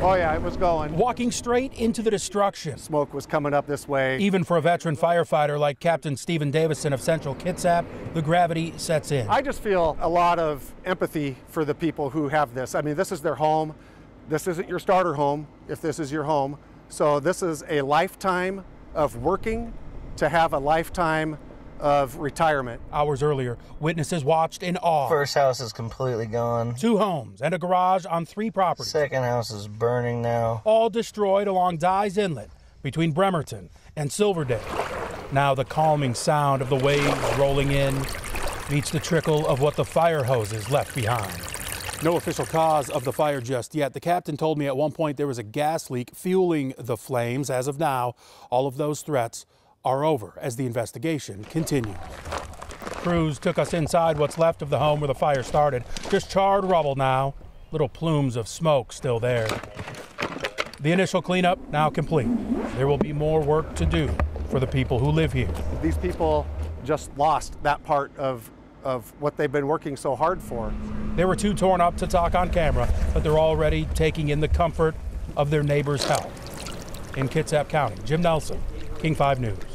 Oh, yeah, it was going. Walking straight into the destruction. Smoke was coming up this way. Even for a veteran firefighter like Captain Steven Davison of Central Kitsap, the gravity sets in. I just feel a lot of empathy for the people who have this. I mean, this is their home. This isn't your starter home if this is your home. So, this is a lifetime of working to have a lifetime of retirement. Hours earlier, witnesses watched in awe. First house is completely gone. Two homes and a garage on three properties. Second house is burning now. All destroyed along Dyes Inlet between Bremerton and Silverdale. Now the calming sound of the waves rolling in meets the trickle of what the fire hoses left behind. No official cause of the fire just yet. The captain told me at one point there was a gas leak fueling the flames. As of now, all of those threats are over as the investigation continues. Crews took us inside what's left of the home where the fire started. Just charred rubble now, little plumes of smoke still there. The initial cleanup now complete. There will be more work to do for the people who live here. These people just lost that part of, of what they've been working so hard for. They were too torn up to talk on camera, but they're already taking in the comfort of their neighbor's health. In Kitsap County, Jim Nelson, King 5 News.